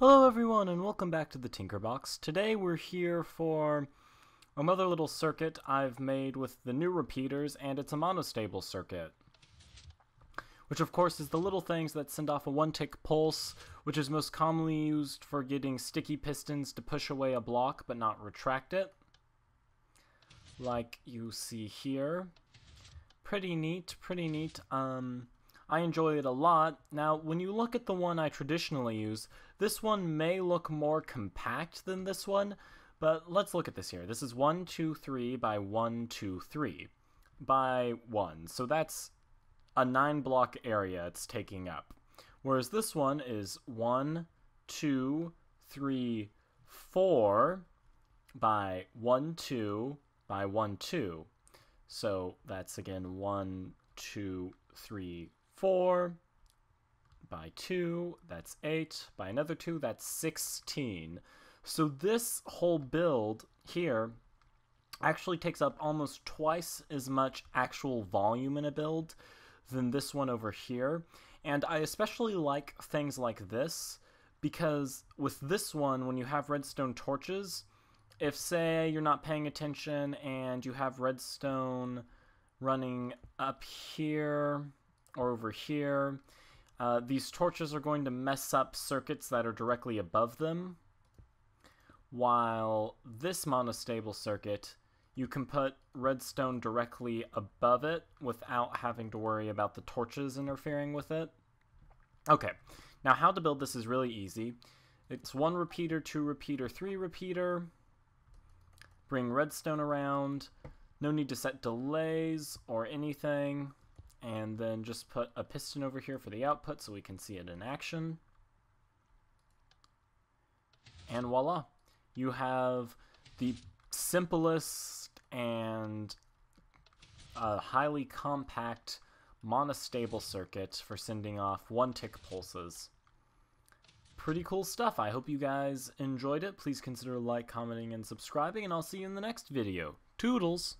Hello everyone and welcome back to the Tinkerbox. Today we're here for another little circuit I've made with the new repeaters and it's a monostable circuit. Which of course is the little things that send off a one-tick pulse, which is most commonly used for getting sticky pistons to push away a block but not retract it. Like you see here. Pretty neat, pretty neat. Um, I enjoy it a lot. Now, when you look at the one I traditionally use, this one may look more compact than this one, but let's look at this here. This is 1, 2, 3 by 1, 2, 3 by 1. So that's a 9 block area it's taking up. Whereas this one is 1, 2, 3, 4 by 1, 2 by 1, 2. So that's again 1, 2, 3, 4 by 2, that's 8, by another 2, that's 16. So this whole build here actually takes up almost twice as much actual volume in a build than this one over here. And I especially like things like this because with this one, when you have redstone torches, if say you're not paying attention and you have redstone running up here or over here. Uh, these torches are going to mess up circuits that are directly above them, while this monostable circuit, you can put redstone directly above it without having to worry about the torches interfering with it. Okay, now how to build this is really easy. It's one repeater, two repeater, three repeater. Bring redstone around. No need to set delays or anything and then just put a piston over here for the output so we can see it in action. And voila, you have the simplest and uh, highly compact monostable circuit for sending off one-tick pulses. Pretty cool stuff. I hope you guys enjoyed it. Please consider like, commenting, and subscribing, and I'll see you in the next video. Toodles!